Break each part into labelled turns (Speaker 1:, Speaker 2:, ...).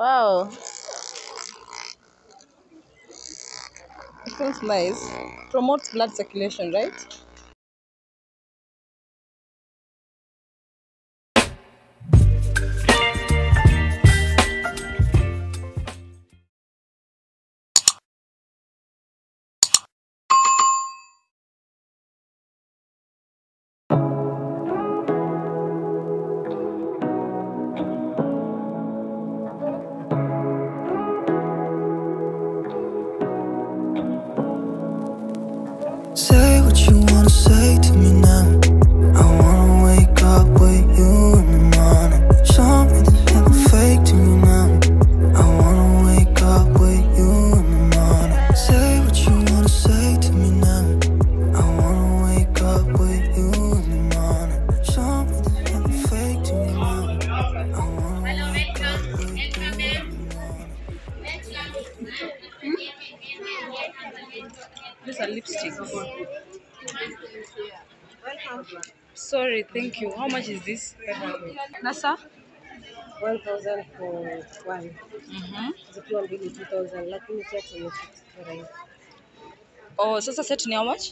Speaker 1: Wow. It feels nice. Promotes blood circulation, right?
Speaker 2: Say
Speaker 1: These lipstick. Welcome. Sorry, thank you. How much is this? Nasa?
Speaker 3: 1000 for one
Speaker 1: Mm-hmm.
Speaker 3: zikiwa mbili 2000 lakini set ni 64 hivi.
Speaker 1: Oh, sasa set ni how much?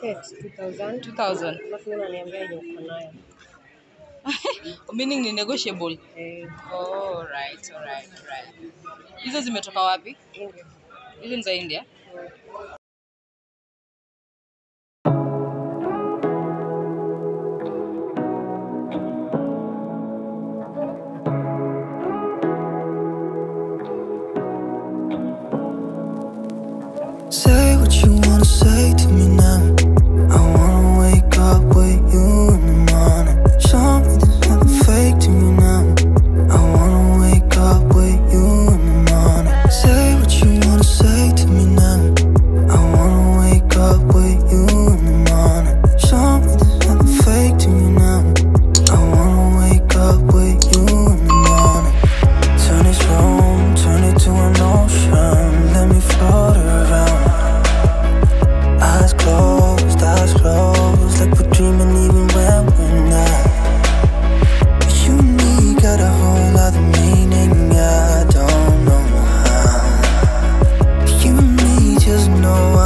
Speaker 3: Set 2000
Speaker 1: 2000.
Speaker 3: alafu yeye ananiambia yenye uko nayo
Speaker 1: Meaning ni negotiable.
Speaker 3: eh
Speaker 1: Oh, right, all right, all right. Hizo zimetoka wapi?
Speaker 3: India.
Speaker 1: Hizo ni za India?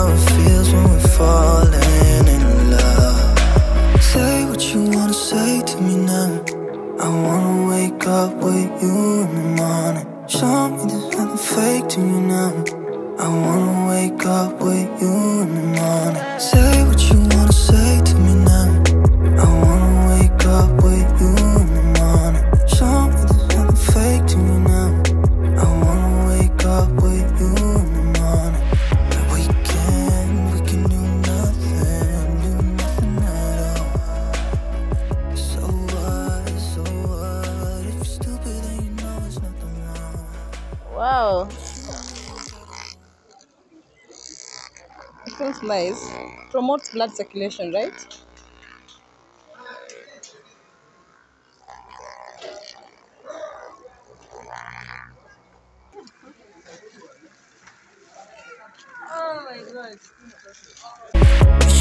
Speaker 2: How it feels when we're falling in love. Say what you wanna say to me now. I wanna wake up with you in the morning. Show me there's nothing fake to me now. I wanna wake up with you in the morning. Say what you wanna Feels nice. Promotes blood circulation, right? Oh my god.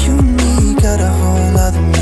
Speaker 2: You got a whole other